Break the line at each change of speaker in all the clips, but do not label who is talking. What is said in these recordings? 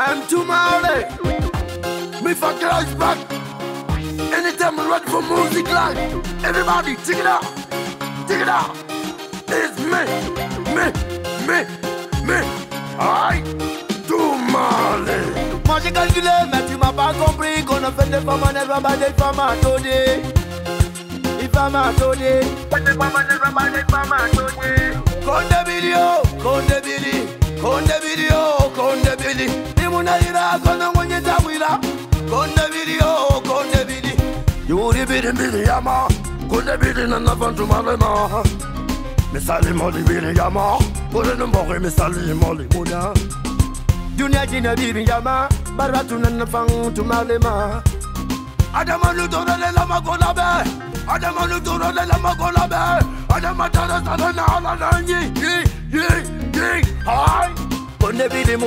I'm too married. Me for girls back. Anytime I'm ready for music live. Everybody, take it out. Take it out. It's me, me, me, me. I too married.
Moi j'ai calculé, mais tu m'as pas compris qu'on a fait des femmes en elle va battre des femmes à donner. Des femmes à donner. Des femmes en elle va battre des femmes à donner. Konde bilio, konde bili, konde bilio, konde bili. konayira kona ngonyeta mwila kona bili o kona bili
yuri bili bili yama kona bili na nabantu malema misali moli bili yama kona nambori misali moli muna
dunia jina bili yama baratu na nabantu malema
adama lutora lela makola be adama lutora lela makola be adama tara tara na ala nanyi yi yi yi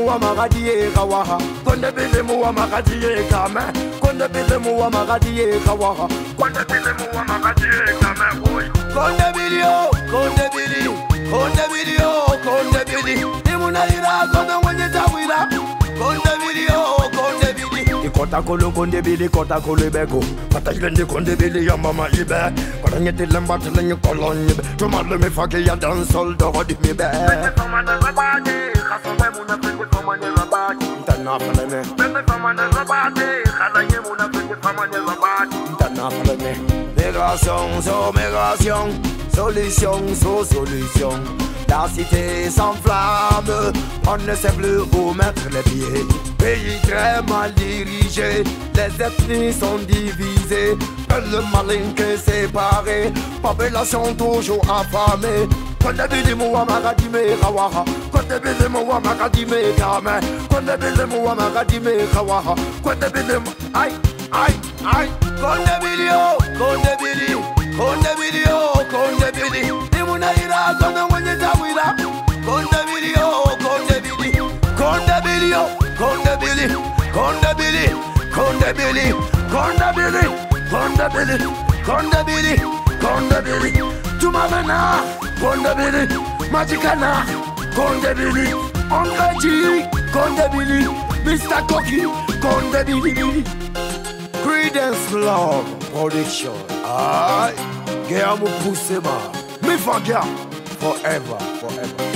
bizemu wa magadi ye ka waha
konde bizemu wa magadi ye ka mɛ konde bizemu wa magadi ye ka waha konde bizemu wa magadi ye ka mɛ koyi.
konde bili yo konde bili konde bili yo konde bili imunayira konde ŋɔnyetawira konde bili yo konde bili.
ikɔta kolo konde bili kɔta kolo bɛ ko kɔta yilendi konde bili yamama yi bɛ kɔta ɲɛti lɛnba tɛlɛ ɲɛ kɔlɔn yi bɛ tuma lomi faki ya dansɔl dɔgɔdimi bɛ. Fele me.
Migration, so migration, solution, so solution. La cité s'enflamme, on ne sait plus où mettre les pieds. Pays très mal dirigé, les ethnies sont divisées. Que le malin que séparé, population toujours affamée. Konde bili muwa magadi me kawaha Konde bili muwa magadi me kame Konde bili muwa magadi me kawaha Konde bili mu Ay, ay, ay Konde bili yo, konde bili Konde bili yo, konde bili Nimuna ira, konde mwenye tawila Konde bili yo, konde bili Konde bili yo, konde bili Konde bili, konde bili
Konde bili. Konda beni, konda beni, konda beni. Tumavena, konda beni, magicana, konda beni. G, konda beni, Mr. Cocky, konda beni.
Credence Love Production. I, Geamu Pusema.
Me for Geam,
forever, forever.